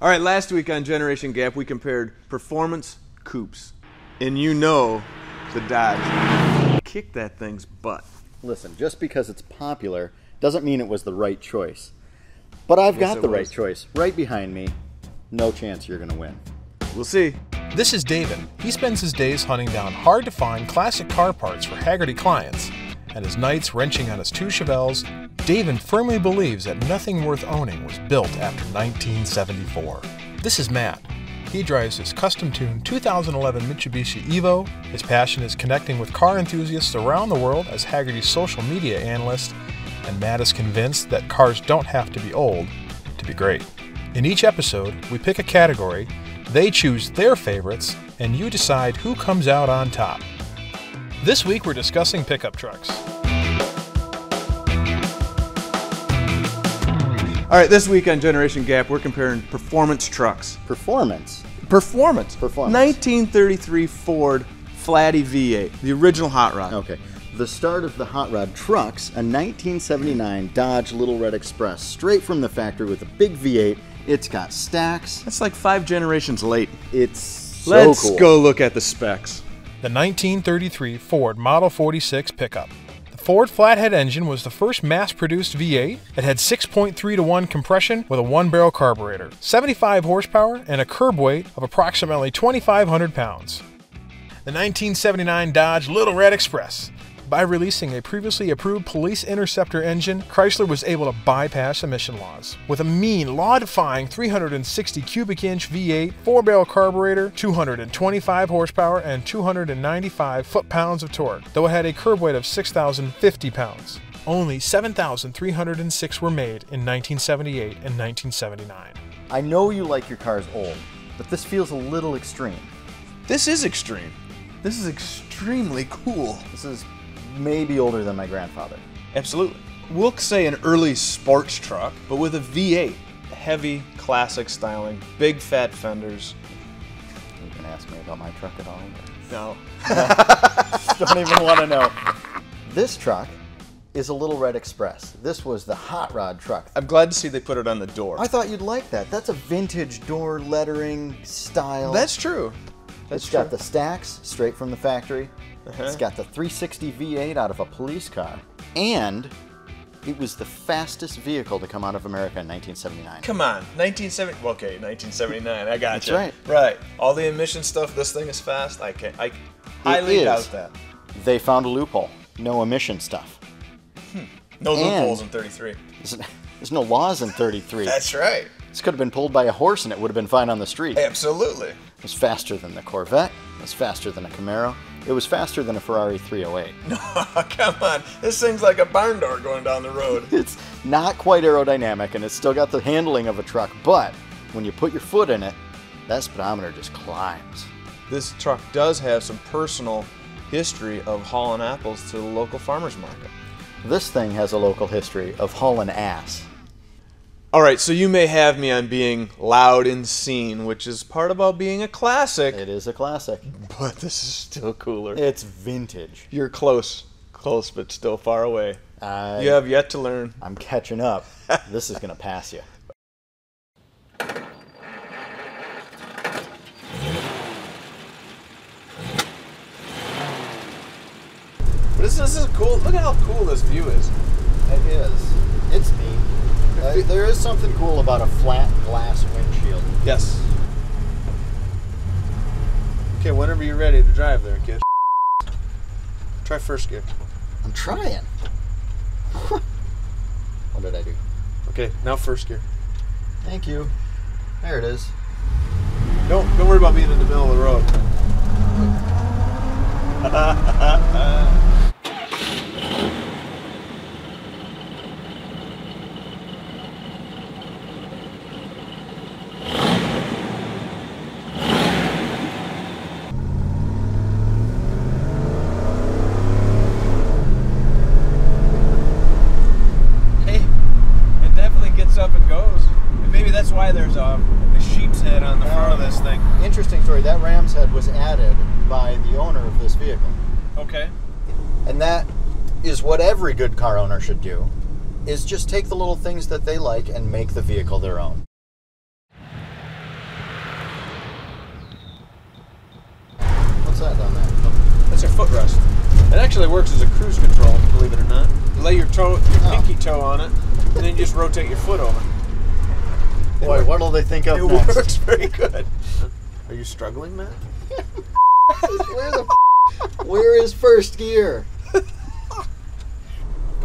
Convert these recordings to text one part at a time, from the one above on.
All right, last week on Generation Gap, we compared performance coupes. And you know the Dodge kicked that thing's butt. Listen, just because it's popular doesn't mean it was the right choice. But I've Yes, got the was. right choice right behind me. No chance you're going to win. We'll see. This is Davin. He spends his days hunting down hard to find classic car parts for Hagerty clients. And his nights wrenching on his two Chevelles, Davin firmly believes that nothing worth owning was built after 1974. This is Matt. He drives his custom tuned 2011 Mitsubishi Evo. His passion is connecting with car enthusiasts around the world as Hagerty's social media analyst. And Matt is convinced that cars don't have to be old to be great. In each episode, we pick a category, they choose their favorites, and you decide who comes out on top. This week we're discussing pickup trucks. All right, this week on Generation Gap, we're comparing performance trucks. Performance. Performance. Performance. 1933 Ford Flatty V8, the original hot rod. Okay. The start of the hot rod trucks, a 1979 Dodge Little Red Express, straight from the factory with a big V8. It's got stacks. That's like five generations late. It's so Let's cool. go look at the specs. The 1933 Ford Model 46 pickup. Ford flathead engine was the first mass produced V8. It had 6.3 to 1 compression with a one barrel carburetor, 75 horsepower, and a curb weight of approximately 2,500 pounds. The 1979 Dodge Little Red Express. By releasing a previously approved police interceptor engine, Chrysler was able to bypass emission laws. With a mean, law defying 360 cubic inch V8, 4 barrel carburetor, 225 horsepower, and 295 foot pounds of torque, though it had a curb weight of 6,050 pounds. Only 7,306 were made in 1978 and 1979. I know you like your cars old, but this feels a little extreme. This is extreme. This is extremely cool. This is maybe older than my grandfather. Absolutely. We'll say an early sports truck, but with a V8. Heavy, classic styling, big fat fenders. You can ask me about my truck at all. No. Don't even want to know. This truck is a Little Red Express. This was the hot rod truck. I'm glad to see they put it on the door. I thought you'd like that. That's a vintage door lettering style. That's true. That's it's true. got the stacks straight from the factory. Uh-huh. It's got the 360 V8 out of a police car. And it was the fastest vehicle to come out of America in 1979. Come on, 1970. Okay, 1979. I got That's you. right. Right. All the emission stuff. This thing is fast. I can't. I highly doubt that. They found a loophole. No emission stuff. No And- loopholes in 33. There's, no laws in 33. That's right. This could have been pulled by a horse and it would have been fine on the street. Absolutely. It was faster than the Corvette. It was faster than a Camaro. It was faster than a Ferrari 308. No, Come on. This thing's like a barn door going down the road. It's not quite aerodynamic and it's still got the handling of a truck, but when you put your foot in it, that speedometer just climbs. this truck does have some personal history of hauling apples to the local farmers market. This thing has a local history of hauling ass. All right, so you may have me on being loud and seen, which is part about being a classic, It is a classic. but this is still cooler. It's vintage. You're close, close, but still far away. I, You have yet to learn. I'm catching up. this is going to pass you. But this, this is cool. Look at how cool this view is. It is. It's neat. Uh, there is something cool about a flat glass windshield. Yes. Okay, whenever you're ready to drive there, kid. Try first gear. I'm trying. what did I do? Okay, now first gear. Thank you. There it is. Don't don't worry about being in the middle of the road. every good car owner should do is just take the little things that they like and make the vehicle their own. What's that down there? That's a footrest. It actually works as a cruise control, believe it or not. You lay your toe, your oh. pinky toe on it, and then you just rotate your foot over. Boy, what'll they think of it next? It works very good. Are you struggling, Matt? where, the, where is first gear?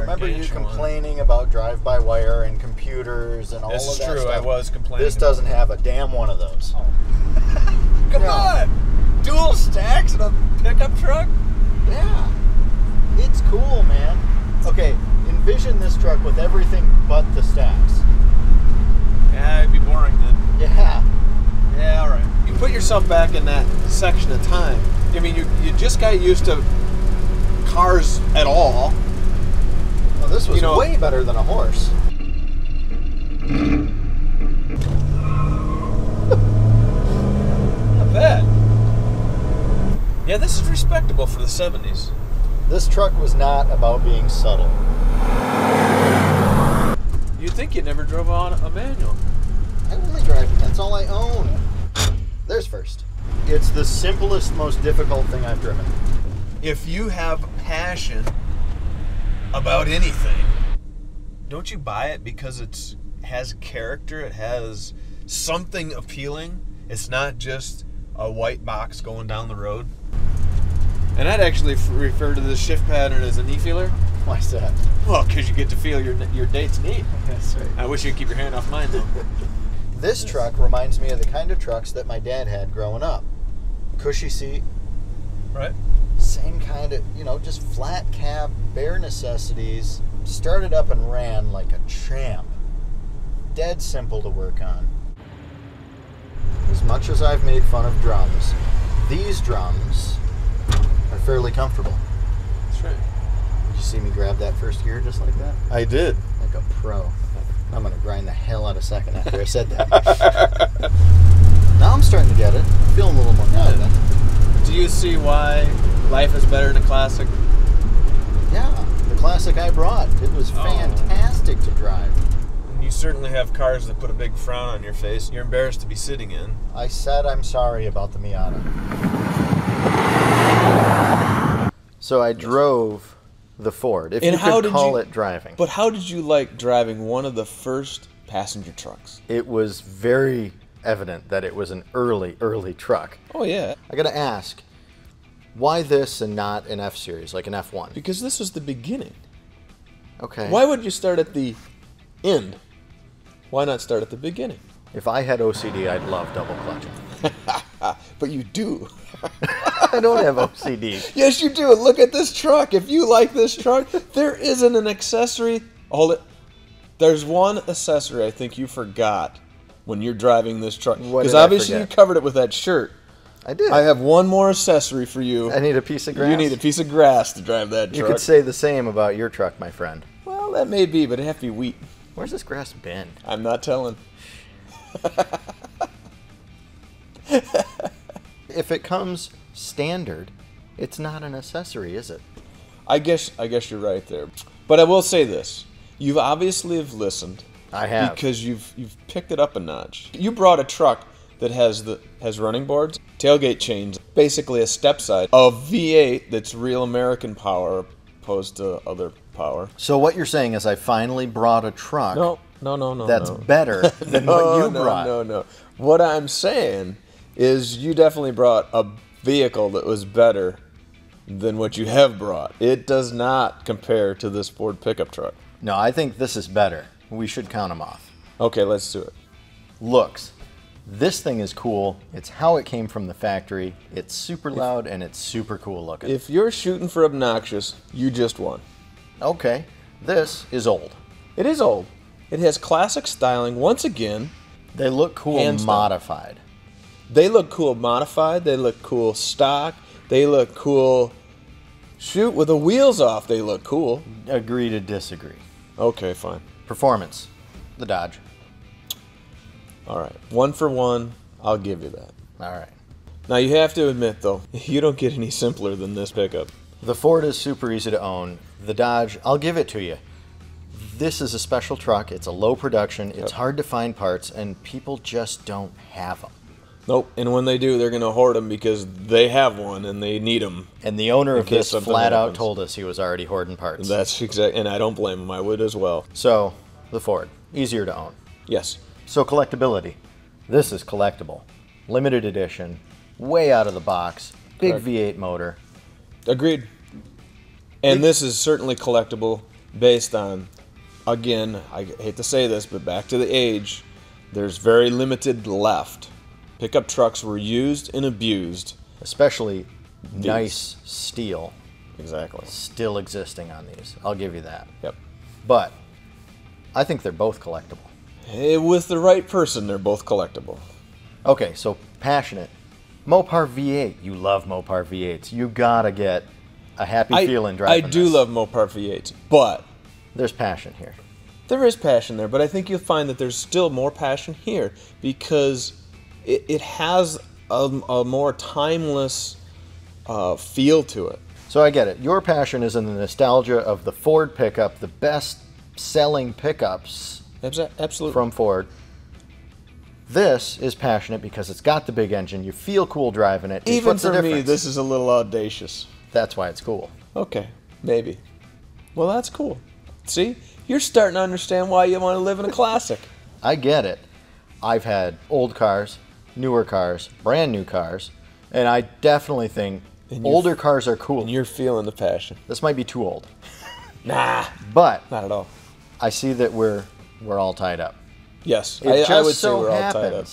Remember you complaining about drive-by-wire and computers and all This of is that true. stuff? I was complaining. This doesn't have a damn one of those. Oh. Come No. on, dual stacks in a pickup truck. Yeah. It's cool, man. Okay, envision this truck with everything but the stacks. Yeah, it'd be boring then. Yeah. Yeah, all right. You put yourself back in that section of time. I mean, you you just got used to cars at all. Well, this was You know- way better than a horse. Not bad. Yeah, this is respectable for the '70s. This truck was not about being subtle. You'd think you never drove on a manual. I only drive. That's all I own. There's first. It's the simplest, most difficult thing I've driven. If you have passion about anything, don't you buy it because it has character? It has something appealing. It's not just a white box going down the road. And I'd actually f- refer to the shift pattern as a knee feeler. Why's that? Well, because you get to feel your your date's knee. That's right. I wish you'd keep your hand off mine though. This truck reminds me of the kind of trucks that my dad had growing up. Cushy seat, right? Same kind of, you know, just flat cab, bare necessities. Started up and ran like a champ. Dead simple to work on. As much as I've made fun of drums, these drums are fairly comfortable. That's right. Did you see me grab that first gear just like that? I did. Like a pro. I'm gonna grind the hell out of second after I said that. now I'm starting to get it. I'm feeling a little more confident. Do you see why life is better in a classic? Yeah, the classic I brought. It was Oh. fantastic to drive. You certainly have cars that put a big frown on your face. You're embarrassed to be sitting in. I said I'm sorry about the Miata. So I drove the Ford. If And you how could call you- it driving. But how did you like driving one of the first passenger trucks? it was very evident that it was an early, early truck. Oh yeah, I gotta ask, why this and not an F series, like an F1? because this was the beginning. Okay. Why would you start at the end? Why not start at the beginning? If I had OCD, I'd love double clutching. But you do. I don't have OCD. Yes, you do. Look at this truck. If you like this truck, there isn't an accessory. Hold it. There's one accessory I think you forgot when you're driving this truck. What Because obviously you covered it with that shirt. I did. I have one more accessory for you. I need a piece of grass. You need a piece of grass to drive that truck. You truck. could say the same about your truck, my friend. well, that may be, but it have to be wheat. Where's this grass been? I'm not telling. If it comes standard, it's not an accessory, is it? I guess I guess you're right there. But I will say this: you've obviously have listened I have. because you've you've picked it up a notch. You brought a truck that has the has running boards, tailgate chains, basically a step side, a V8 that's real American power opposed to other power. So what you're saying is I finally brought a truck No, no, no, no. that's no. better than no, what you no, brought. No, no, What I'm saying is you definitely brought a vehicle that was better than what you have brought. It does not compare to this Ford pickup truck. No, I think this is better. We should count them off. Okay, let's do it. Looks. This thing is cool. It's how it came from the factory. It's super loud and it's super cool looking. If you're shooting for obnoxious, you just won. okay, this is old. It is old. It has classic styling. Once again, They look cool down. modified. they look cool modified. They look cool stock. They look cool. Shoot with the wheels off. They look cool. Agree to disagree. Okay, fine. Performance. The Dodge. All right, one for one. I'll give you that. All right. Now you have to admit though, you don't get any simpler than this pickup. The Ford is super easy to own. The Dodge, I'll give it to you. This is a special truck. It's a low production. It's hard to find parts, and people just don't have them. Nope. And when they do, they're going to hoard them because they have one and they need them. And the owner of this flat out told us he was already hoarding parts. That's exact. And I don't blame him. I would as well. so, the Ford, easier to own. Yes. So, collectability. This is collectible. Limited edition, way out of the box, big Correct. V8 motor. Agreed. And this is certainly collectible based on, again, I hate to say this, but back to the age, there's very limited left. Pickup trucks were used and abused. especially nice steel Exactly. still existing on these. I'll give you that. Yep. But I think they're both collectible. With the right person, they're both collectible. Okay, so passionate. Mopar V8. You love Mopar V8s. You gotta get a happy I, feeling driving. I do this. love Mopar V8s, but There's passion here. there is passion there. But I think you'll find that there's still more passion here because it, it has a, a more timeless uh, feel to it. So I get it. Your passion is in the nostalgia of the Ford pickup, the best selling pickups Absolutely. from Ford. This is passionate because it's got the big engine. You feel cool driving it. Even What's for me, this is a little audacious. That's why it's cool. Okay, maybe. Well, that's cool. See, you're starting to understand why you want to live in a classic. I get it. I've had old cars, newer cars, brand new cars, and I definitely think older cars are cool. And you're feeling the passion. This might be too old, Nah, but not at all. I see that we're we're all tied up. Yes, It I, just I would so say we're all tied up.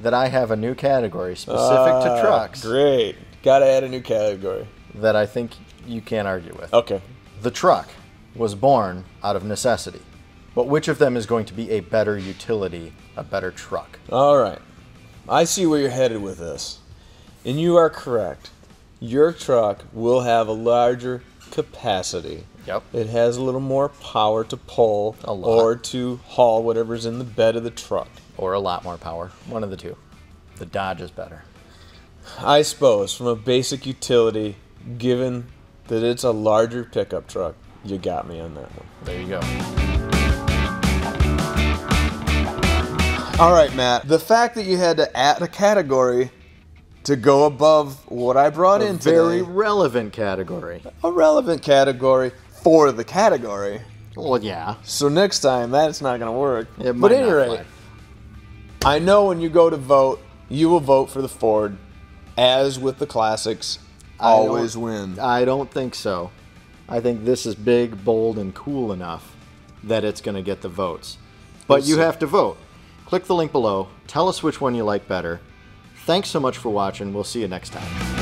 that I have a new category specific Ah, to trucks Great. Gotta add a new category. that I think you can't argue with. Okay. The truck was born out of necessity, but which of them is going to be a better utility, a better truck? All right. I see where you're headed with this. And you are correct. Your truck will have a larger capacity. Yep. It has a little more power to pull or to haul whatever's in the bed of the truck. Or a lot more power. One of the two. The Dodge is better. I suppose from a basic utility, given that it's a larger pickup truck, you got me on that one. There you go. All right, Matt. The fact that you had to add a category to go above what I brought A in very relevant category. a relevant category for the category. Well, yeah. So next time, that's not going to work. It but might at any not rate, I know when you go to vote, you will vote for the Ford. As with the classics, always don't- win. I don't think so. I think this is big, bold, and cool enough that it's going to get the votes. But We'll you see. have to vote. Click the link below. Tell us which one you like better. Thanks so much for watching. We'll see you next time.